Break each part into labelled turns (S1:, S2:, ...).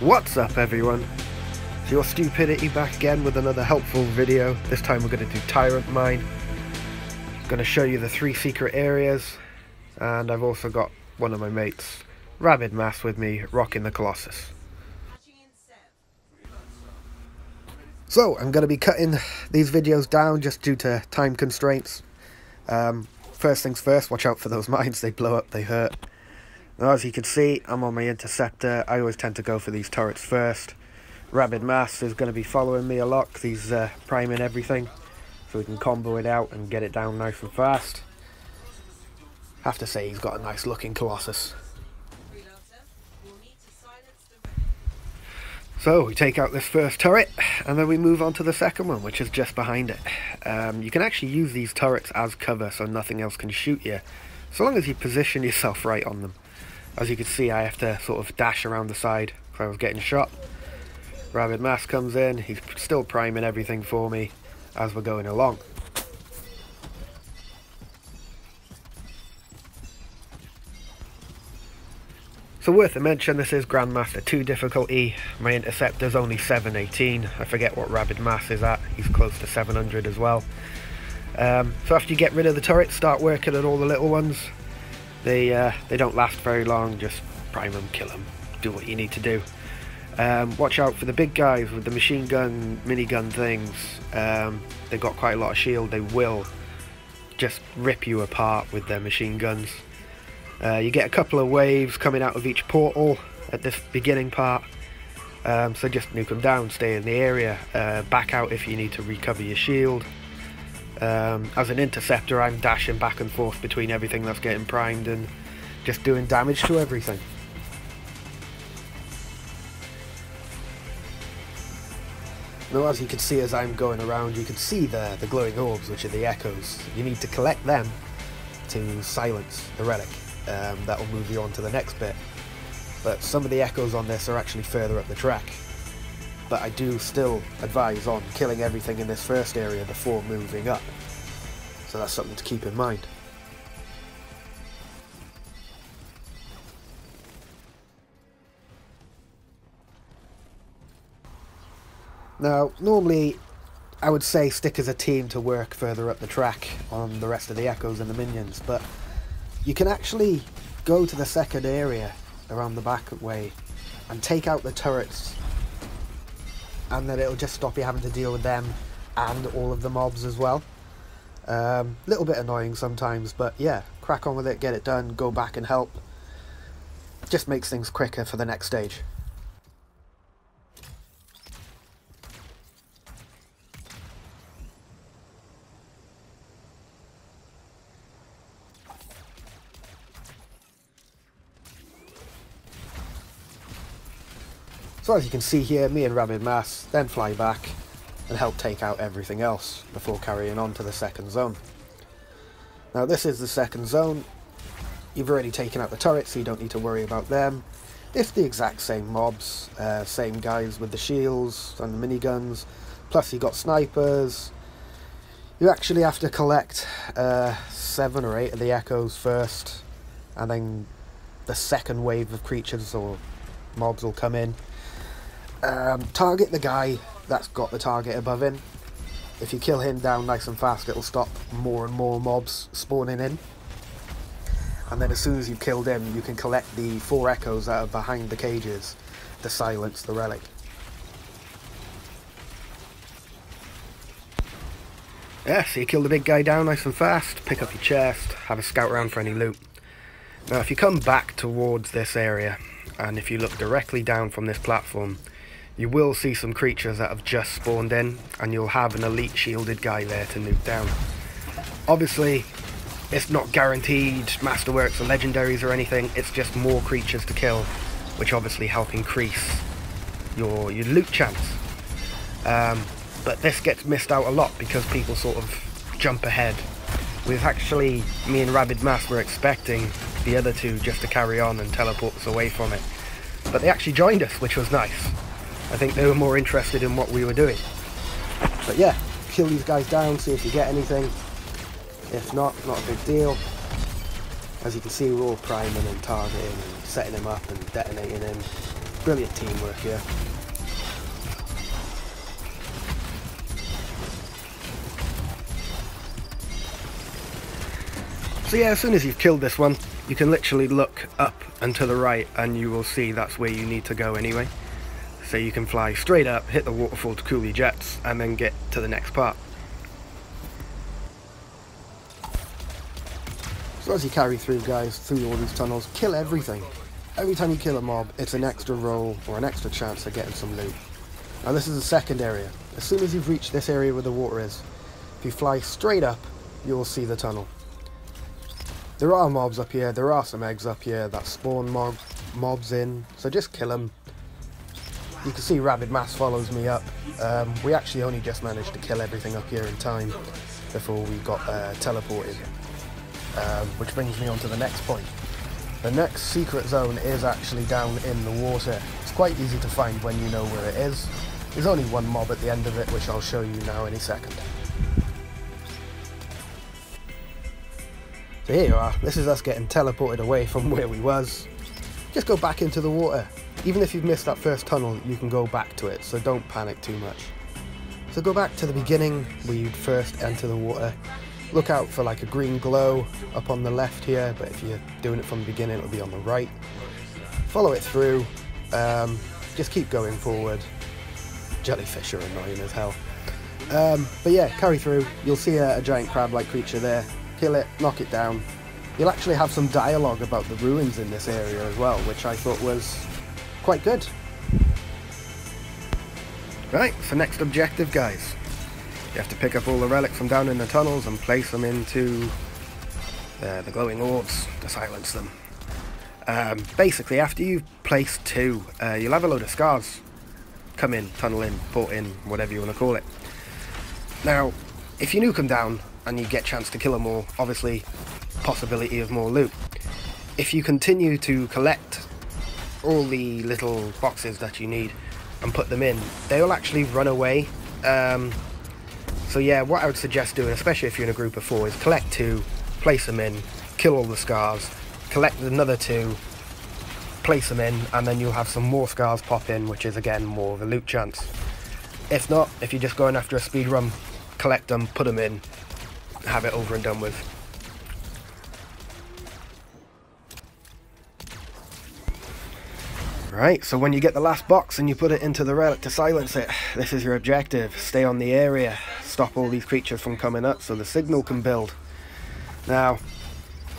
S1: What's up everyone? It's your stupidity back again with another helpful video. This time we're going to do Tyrant Mine. I'm going to show you the three secret areas and I've also got one of my mates, Rabid Mass with me, rocking the Colossus. So I'm going to be cutting these videos down just due to time constraints. Um, first things first, watch out for those mines, they blow up, they hurt. Now, as you can see, I'm on my interceptor. I always tend to go for these turrets first. Rabid Mass is going to be following me a lot because he's uh, priming everything. So we can combo it out and get it down nice and fast. Have to say he's got a nice looking Colossus. So we take out this first turret and then we move on to the second one which is just behind it. Um, you can actually use these turrets as cover so nothing else can shoot you. So long as you position yourself right on them. As you can see, I have to sort of dash around the side because I was getting shot. Rabid Mass comes in, he's still priming everything for me as we're going along. So worth a mention, this is Grandmaster 2 difficulty. My interceptor's only 718. I forget what Rabid Mass is at. He's close to 700 as well. Um, so after you get rid of the turret, start working on all the little ones. They uh, they don't last very long. Just prime them, kill them, do what you need to do. Um, watch out for the big guys with the machine gun, minigun things. Um, they've got quite a lot of shield. They will just rip you apart with their machine guns. Uh, you get a couple of waves coming out of each portal at this beginning part. Um, so just nuke them down, stay in the area, uh, back out if you need to recover your shield. Um, as an interceptor, I'm dashing back and forth between everything that's getting primed and just doing damage to everything. Now as you can see as I'm going around, you can see the, the glowing orbs, which are the echoes. You need to collect them to silence the relic. Um, that will move you on to the next bit. But some of the echoes on this are actually further up the track. But I do still advise on killing everything in this first area before moving up. So that's something to keep in mind. Now, normally I would say stick as a team to work further up the track on the rest of the echoes and the minions, but you can actually go to the second area around the back way and take out the turrets and then it'll just stop you having to deal with them and all of the mobs as well. A um, little bit annoying sometimes, but yeah, crack on with it, get it done, go back and help. Just makes things quicker for the next stage. So as you can see here, me and Rabid Mass then fly back and help take out everything else before carrying on to the second zone. Now this is the second zone. You've already taken out the turrets, so you don't need to worry about them. It's the exact same mobs, uh, same guys with the shields and the miniguns, plus you got snipers. You actually have to collect uh, seven or eight of the echoes first, and then the second wave of creatures or mobs will come in um, target the guy that's got the target above him. If you kill him down nice and fast, it'll stop more and more mobs spawning in. And then as soon as you've killed him, you can collect the four echoes that are behind the cages to silence the relic. Yeah, so you kill the big guy down nice and fast, pick up your chest, have a scout around for any loot. Now if you come back towards this area, and if you look directly down from this platform, you will see some creatures that have just spawned in and you'll have an elite shielded guy there to nuke down. Obviously, it's not guaranteed masterworks or legendaries or anything, it's just more creatures to kill, which obviously help increase your, your loot chance. Um, but this gets missed out a lot because people sort of jump ahead. We've actually, me and Rabid Mass were expecting the other two just to carry on and teleport us away from it. But they actually joined us, which was nice. I think they were more interested in what we were doing. But yeah, kill these guys down, see if you get anything. If not, not a big deal. As you can see, we're all priming and targeting and setting him up and detonating him. Brilliant teamwork here. So yeah, as soon as you've killed this one, you can literally look up and to the right and you will see that's where you need to go anyway. So you can fly straight up, hit the waterfall to cool your jets, and then get to the next part. So as you carry through guys, through all these tunnels, kill everything. Every time you kill a mob, it's an extra roll or an extra chance of getting some loot. Now this is the second area. As soon as you've reached this area where the water is, if you fly straight up, you'll see the tunnel. There are mobs up here, there are some eggs up here that spawn mob, mobs in, so just kill them. You can see Rabid Mass follows me up. Um, we actually only just managed to kill everything up here in time before we got uh, teleported. Um, which brings me on to the next point. The next secret zone is actually down in the water. It's quite easy to find when you know where it is. There's only one mob at the end of it, which I'll show you now any second. So here you are, this is us getting teleported away from where we was. Just go back into the water. Even if you've missed that first tunnel, you can go back to it, so don't panic too much. So go back to the beginning, where you'd first enter the water. Look out for like a green glow up on the left here, but if you're doing it from the beginning, it'll be on the right. Follow it through, um, just keep going forward. Jellyfish are annoying as hell. Um, but yeah, carry through. You'll see a, a giant crab-like creature there kill it, knock it down. You'll actually have some dialogue about the ruins in this area as well, which I thought was quite good. Right, so next objective, guys. You have to pick up all the relics from down in the tunnels and place them into uh, the glowing orbs to silence them. Um, basically, after you've placed two, uh, you'll have a load of scars come in, tunnel in, port in, whatever you want to call it. Now, if you nuke them down, and you get a chance to kill them all, obviously possibility of more loot. If you continue to collect all the little boxes that you need and put them in, they will actually run away. Um, so yeah, what I would suggest doing, especially if you're in a group of four, is collect two, place them in, kill all the scars, collect another two, place them in, and then you'll have some more scars pop in, which is again more of a loot chance. If not, if you're just going after a speed run, collect them, put them in, have it over and done with. Right, so when you get the last box and you put it into the relic to silence it, this is your objective. Stay on the area, stop all these creatures from coming up so the signal can build. Now,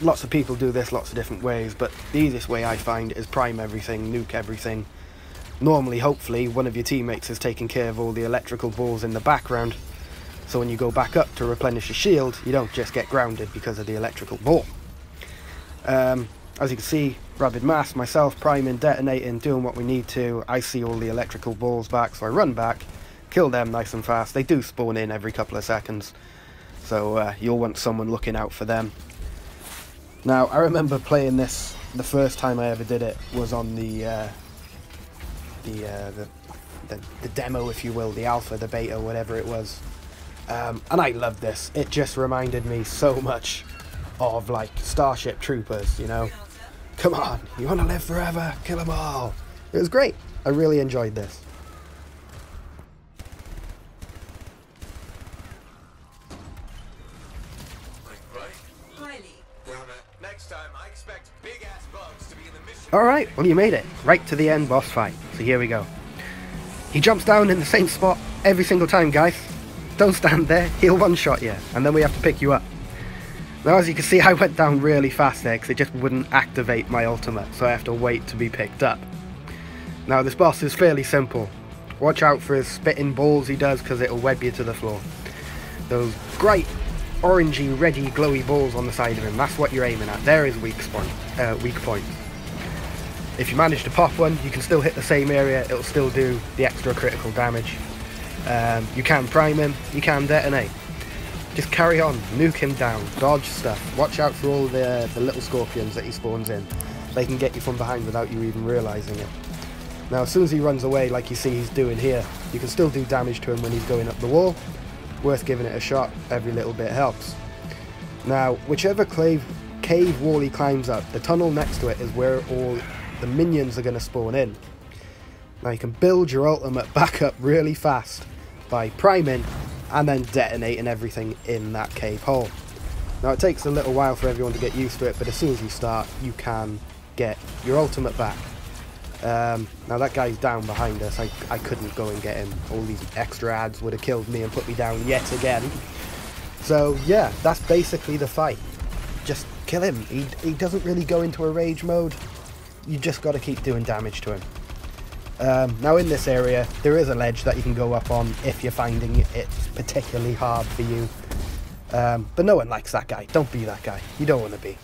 S1: lots of people do this lots of different ways, but the easiest way I find is prime everything, nuke everything. Normally, hopefully, one of your teammates is taking care of all the electrical balls in the background, so when you go back up to replenish your shield, you don't just get grounded because of the electrical ball. Um, as you can see, Rabid Mass, myself, priming, detonating, doing what we need to. I see all the electrical balls back, so I run back, kill them nice and fast. They do spawn in every couple of seconds, so uh, you'll want someone looking out for them. Now, I remember playing this, the first time I ever did it was on the, uh, the, uh, the, the, the demo, if you will, the alpha, the beta, whatever it was. Um, and I loved this. It just reminded me so much of like Starship Troopers, you know? Come on, you want to live forever? Kill them all. It was great. I really enjoyed this. Alright, well you made it. Right to the end boss fight. So here we go. He jumps down in the same spot every single time, guys. Don't stand there, he'll one-shot you, and then we have to pick you up. Now as you can see I went down really fast there because it just wouldn't activate my ultimate, so I have to wait to be picked up. Now this boss is fairly simple. Watch out for his spitting balls he does because it'll web you to the floor. Those great orangey, reddy, glowy balls on the side of him, that's what you're aiming at. There is weak, point, uh, weak point. If you manage to pop one, you can still hit the same area, it'll still do the extra critical damage. Um, you can prime him, you can detonate. Just carry on, nuke him down, dodge stuff. Watch out for all the, uh, the little scorpions that he spawns in. They can get you from behind without you even realising it. Now as soon as he runs away like you see he's doing here, you can still do damage to him when he's going up the wall. Worth giving it a shot, every little bit helps. Now, whichever cave, cave wall he climbs up, the tunnel next to it is where all the minions are going to spawn in. Now you can build your ultimate back up really fast by priming and then detonating everything in that cave hole. Now it takes a little while for everyone to get used to it, but as soon as you start, you can get your ultimate back. Um, now that guy's down behind us. I, I couldn't go and get him. All these extra ads would have killed me and put me down yet again. So yeah, that's basically the fight. Just kill him. He, he doesn't really go into a rage mode. You just got to keep doing damage to him. Um, now in this area, there is a ledge that you can go up on if you're finding it particularly hard for you. Um, but no one likes that guy. Don't be that guy. You don't want to be.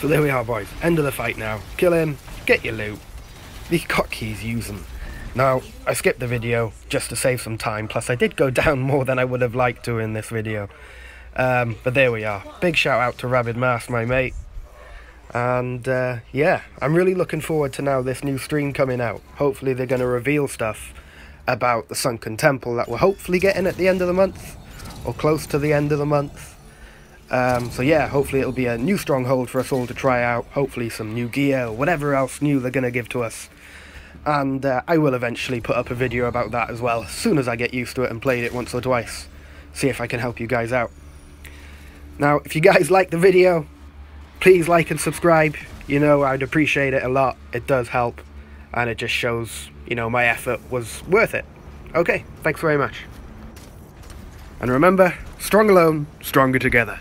S1: So there we are, boys. End of the fight now. Kill him, get your loot. These keys use them. Now, I skipped the video just to save some time, plus I did go down more than I would have liked to in this video. Um, but there we are. Big shout out to Rabid Mask, my mate. And uh, yeah, I'm really looking forward to now this new stream coming out. Hopefully they're going to reveal stuff about the Sunken Temple that we're hopefully getting at the end of the month, or close to the end of the month. Um, so yeah, hopefully it'll be a new stronghold for us all to try out. Hopefully some new gear or whatever else new they're going to give to us. And uh, I will eventually put up a video about that as well, as soon as I get used to it and played it once or twice. See if I can help you guys out. Now, if you guys like the video, please like and subscribe. You know, I'd appreciate it a lot. It does help. And it just shows, you know, my effort was worth it. Okay, thanks very much. And remember, strong alone, stronger together.